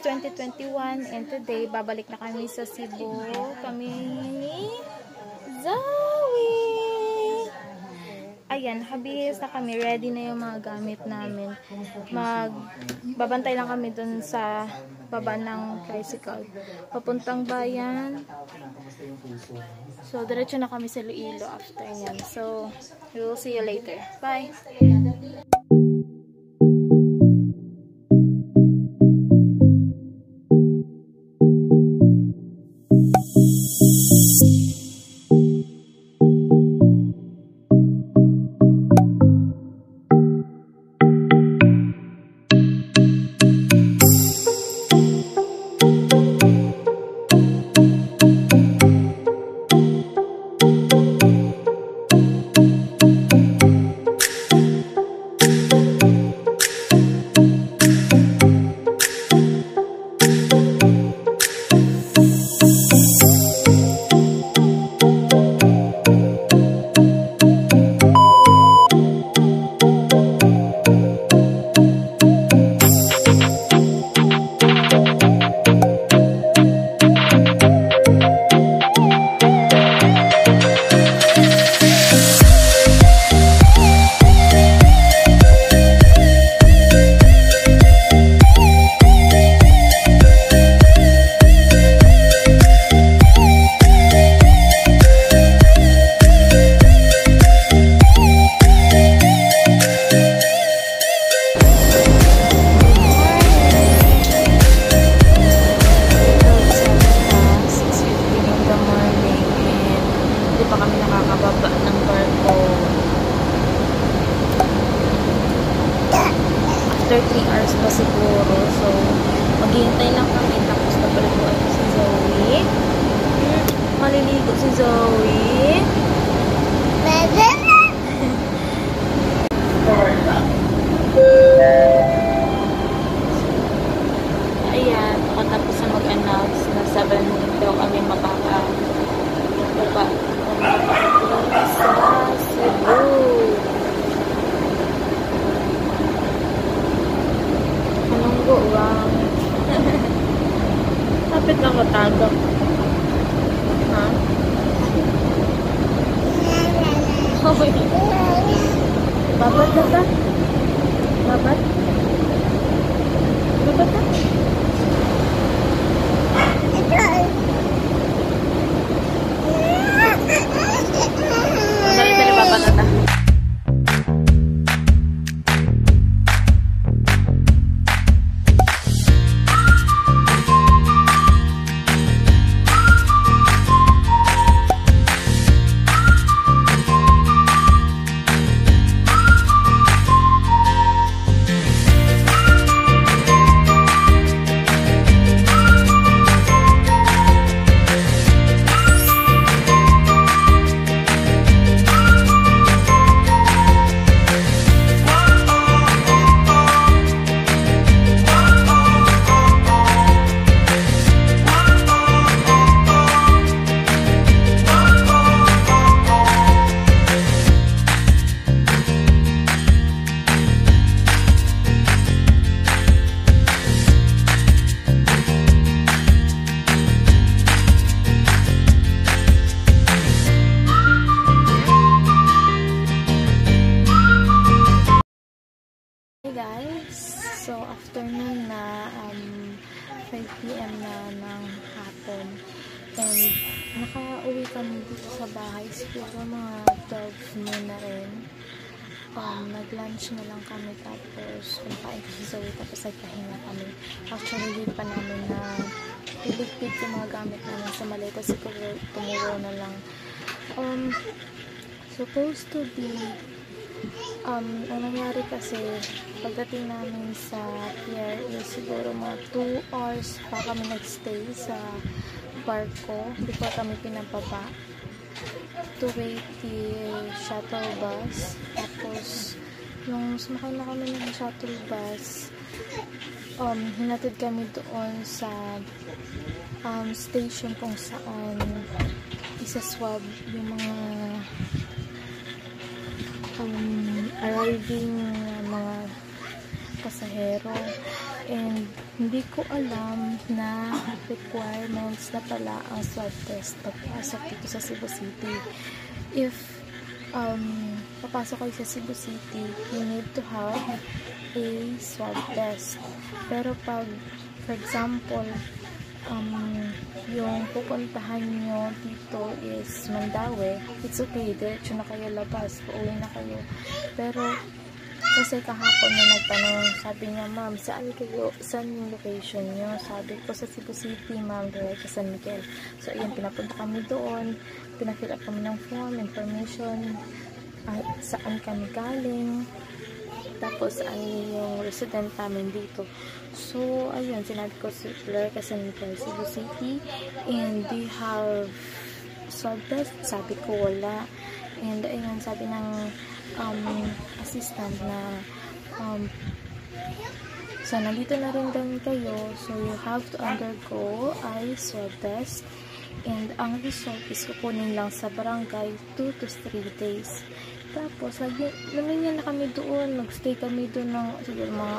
2021 and today babalik na kami sa Cebu. Kami ni Zoe! Ayan, habis na kami. Ready na yung mga gamit namin. Mag, babantay lang kami dun sa baba ng tricycle. Papuntang bayan. So, diretso na kami sa Iloilo after yan. So, we see you later. Bye! After 3 hours pa siguro. So, maghihintay lang kami tapos napaliguan ko si Zoe. Maliligo si Zoe. bapak kata babat babat 5pm na ng hapon. And, nakauwi kami dito sa bahay. Siguro mga 12 noon na rin. Um, nag-lunch na lang kami tapos kumain ko si Zoe tapos nagpahinga kami. Actually, hindi pa namin na iligpid yung mga gamit namin sa maleta. Siguro, tumuro na lang. Um, supposed to be Um, ang nangyari kasi, pagdating namin sa pier, is siguro mga 2 hours pa kami nagstay sa barko. Pa kami pinababa. to wait the shuttle bus. Tapos, nung sumakay na kami ng shuttle bus, um, hinatid kami doon sa um, station kung saan isa-swab yung mga um, arriving na mga pasahero. And hindi ko alam na requirements na pala ang swab test pagpasok dito sa Cebu City. If um, papasok kayo sa Cebu City you need to have a swab test. Pero pag for example um, yung pupuntahan nyo dito is Mandawi, it's okay, diretso na kayo labas, pauwi na kayo. Pero, kasi kahapon na nagtanong, sabi niya, ma'am, saan kayo, saan yung location nyo? Sabi ko, sa Cebu City, ma'am, diretso San Miguel. So, ayan, pinapunta kami doon, pinafill up kami ng form, information, ah, saan kami galing, tapos ano yung resident namin dito. So, ayun, sinabi ko si Claire kasi nito Cebu City and you have swab test? Sabi ko wala. And ayun, sabi ng um, assistant na um, so, nandito na rin din kayo. So, you have to undergo a swab test. And ang result is kukunin lang sa barangay 2 to 3 days. Tapos, naminyan na kami doon. Nagstay kami doon ng siguro mga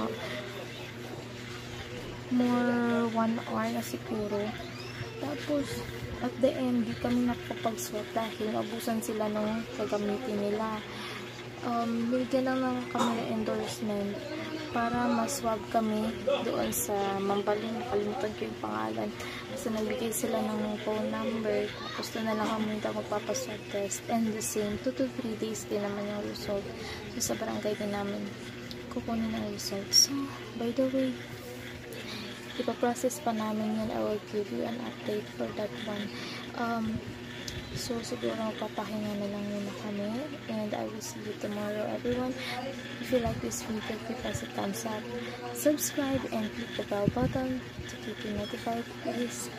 more 1 hour na siguro. Tapos, at the end, di kami nakapag-swap dahil abusan sila nung gagamitin nila. Um, binigyan lang lang kami ng endorsement para maswab kami doon sa Mambalin. Nakalimutan ko yung pangalan. Kasi nagbigay sila ng phone number. Tapos doon na lang kami daw magpapaswab test. And the same, 2 to 3 days din naman yung result. So sa barangay din namin kukunin ang result. So, by the way, ipaprocess pa namin yun. I will give you an update for that one. Um, So, siguro magpapahinga na lang muna kami. And I will see you tomorrow, everyone. If you like this video, please press a thumbs up. Subscribe and click the bell button to keep you notified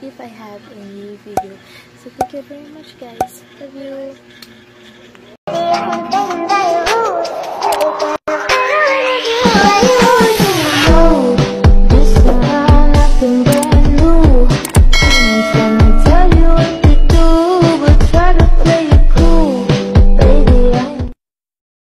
if I have a new video. So, thank you very much, guys. Love you.